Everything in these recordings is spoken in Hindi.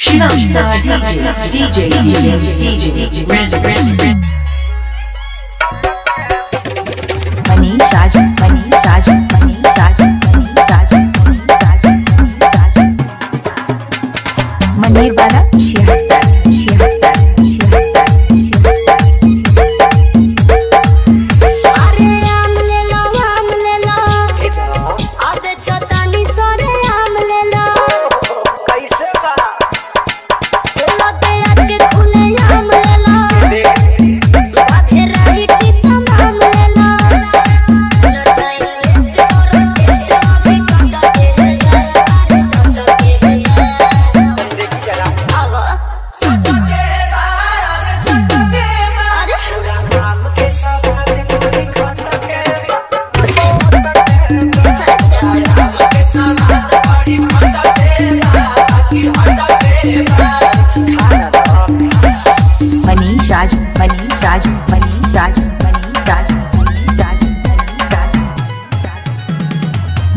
Shivam Star DJ DJ DJ DJ DJ Red Red Money Raju Money Raju Money Raju Money Raju Money Raju Money Raju Money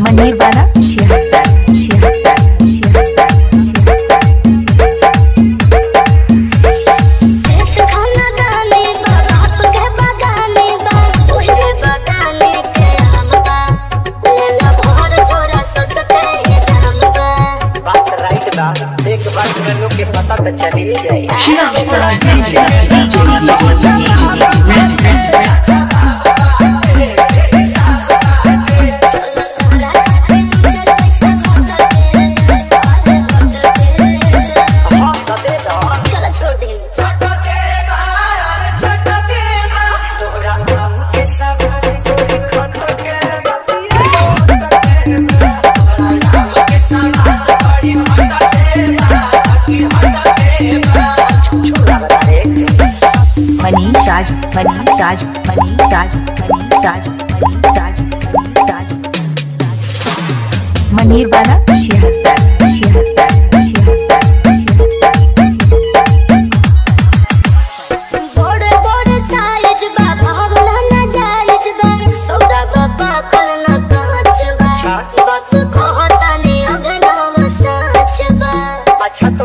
money बना बच्चा बच्चा मिल जाए money, Raj money Raj money Raj money Raj money Raj money, Raj. Munir वाला छिहत्तर छिहत्तर अच्छा तो